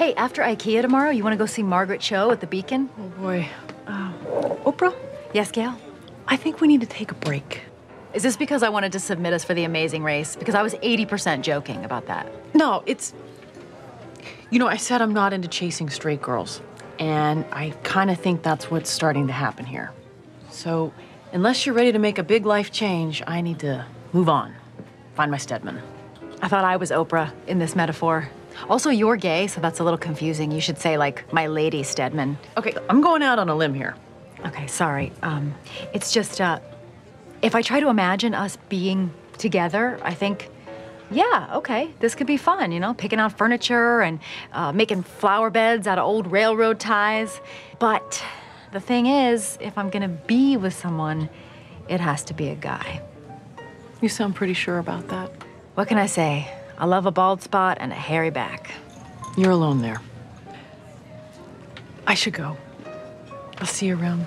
Hey, after IKEA tomorrow, you want to go see Margaret Cho at the Beacon? Oh boy. Uh, Oprah, Yes, Gayle? I think we need to take a break. Is this because I wanted to submit us for the amazing race? Because I was 80% joking about that. No, it's. You know, I said I'm not into chasing straight girls, and I kind of think that's what's starting to happen here. So, unless you're ready to make a big life change, I need to move on. Find my Stedman. I thought I was Oprah in this metaphor. Also, you're gay, so that's a little confusing. You should say, like, my lady Stedman. Okay, I'm going out on a limb here. Okay, sorry. Um, it's just, uh, if I try to imagine us being together, I think, yeah, okay, this could be fun, you know, picking out furniture and uh, making flower beds out of old railroad ties. But the thing is, if I'm gonna be with someone, it has to be a guy. You sound pretty sure about that. What can I say? I love a bald spot and a hairy back. You're alone there. I should go. I'll see you around.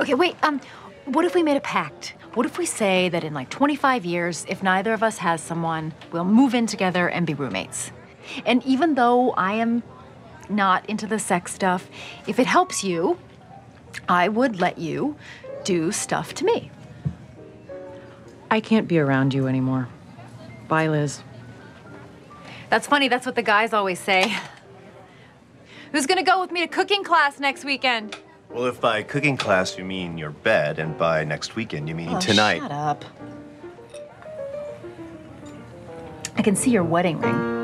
Okay, wait, um, what if we made a pact? What if we say that in like 25 years, if neither of us has someone, we'll move in together and be roommates? And even though I am not into the sex stuff, if it helps you, I would let you do stuff to me. I can't be around you anymore. Bye, Liz. That's funny, that's what the guys always say. Who's gonna go with me to cooking class next weekend? Well, if by cooking class you mean your bed, and by next weekend you mean Oh, tonight. Shut up. I can see your wedding ring.